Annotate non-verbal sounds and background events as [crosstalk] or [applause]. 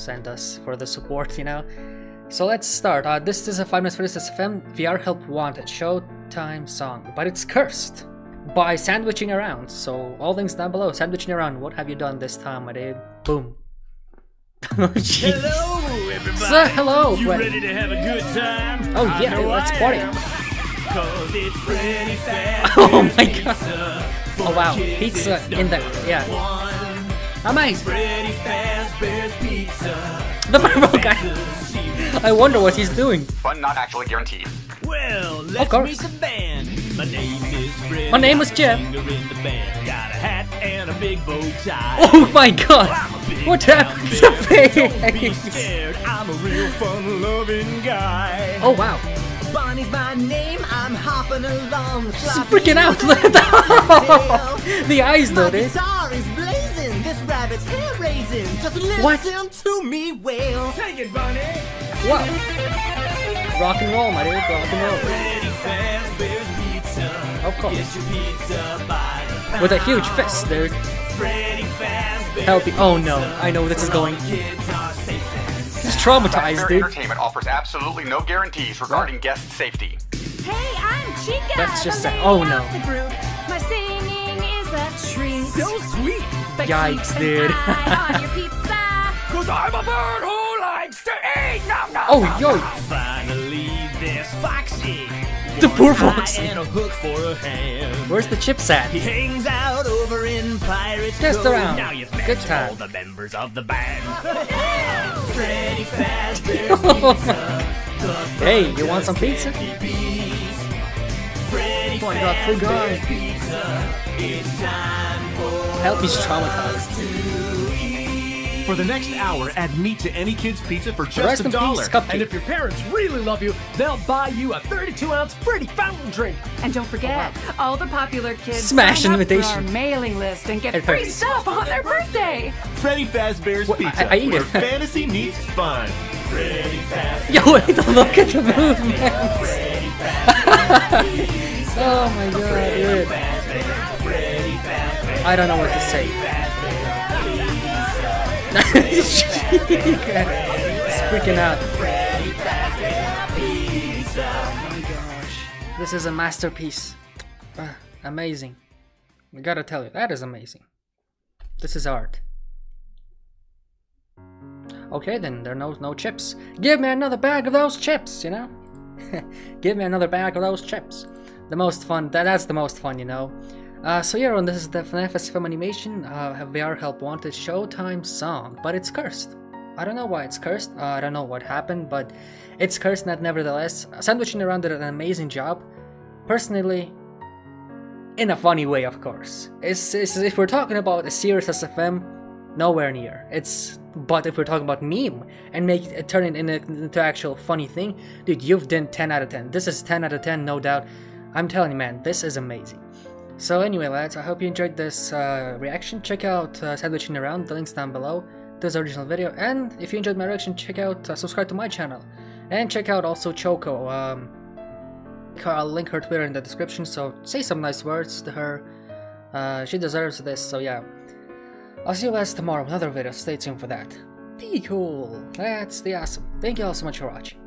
send us for the support, you know. So let's start. Uh, this is a 5 Minutes for This FM VR Help Wanted Showtime song, but it's cursed by Sandwichingaround. So all links down below. Sandwichingaround. What have you done this time, my dude? Boom. [laughs] oh, hello, everybody. So, hello. You ready to have a good time? Oh yeah, let's party. Cause it's Freddy Fazbear's [laughs] Oh my god. Oh wow, pizza in there. number Yeah. Amazing. Freddy Pizza. The purple guy. [laughs] I wonder what he's doing. Fun not actually guaranteed. Well, let's course. meet the band. My name is Freddy. My name is Jeff. in the band. Got a hat and a big bow tie. Oh my god. I'm a big [laughs] What town happened to man. Face? I'm a real fun-loving guy. Oh wow. Bonnie's my name, I'm hopping along. She's freaking out. Look at that. the eyes though, My dude. Guitar is blazing, this rabbit's hair raising. Just listen What? to me wail. Take it, Bonnie. What? Rock and roll, my dude. Rock and roll. Freddy Fazbear's Pizza. Of course. Get your pizza by the With a huge fist, dude. Freddy Fazbear's Help me. Oh no. I know where this is going. Kids are safe and He's traumatized, dude. Entertainment offers absolutely no guarantees regarding guest safety. Hey, I'm Chica. That's just the a- lady oh, of no. So sweet. But Yikes, keep an dude. eye on your [laughs] pizza. Cause I'm a bird who likes to eat. Nom, nom, Oh nom, yo. nom. Finally, there's Foxy. The poor Foxy. And a hook for a hand. Where's the chips at? He hangs out over in Pirates Just Cove. around. Now you've Good met time. all the members of the band. [laughs] Freddy Fazbear's [laughs] Pizza. the Hey, you want some pizza? Freddy Oh, got three guys. Fazbear's Pizza. It's time for Help, he's traumatized. For the next hour, add meat to any kid's pizza for Rest just a dollar. peace, And if your parents really love you, they'll buy you a 32 ounce Freddy fountain drink. And don't forget, all the popular kids Smash sign up for invitation. our mailing list and get It free hurts. stuff on their birthday. Freddy Fazbear's What? Pizza, I- I eat where it. [laughs] fantasy meets fun. Freddy Fazbear's Yo, [laughs] wait, look at the movement. [laughs] oh my god, dude. I don't know what to say. He's [laughs] freaking out. This is a masterpiece. Ah, amazing. I gotta tell you, that is amazing. This is art. Okay, then there are no no chips. Give me another bag of those chips, you know? [laughs] Give me another bag of those chips. The most fun, that, that's the most fun, you know? Uh, so yeah, and this is the FNAF SFM animation, uh, VR Help Wanted Showtime song, but it's cursed. I don't know why it's cursed, uh, I don't know what happened, but it's cursed not nevertheless. Sandwichingaround did an amazing job. Personally, in a funny way, of course. It's, it's if we're talking about a serious SFM, nowhere near. It's but if we're talking about meme and make it turn it into, into actual funny thing, dude, you've done 10 out of 10. This is 10 out of 10, no doubt. I'm telling you, man, this is amazing. So anyway, lads, I hope you enjoyed this uh, reaction. Check out uh, Sandwichingaround, the links down below. This original video, and if you enjoyed my reaction, check out, uh, subscribe to my channel, and check out also Choco. Um, I'll link her Twitter in the description. So say some nice words to her. Uh, she deserves this. So yeah. I'll see you guys tomorrow with another video. Stay tuned for that. Be cool. That's the awesome. Thank you all so much for watching.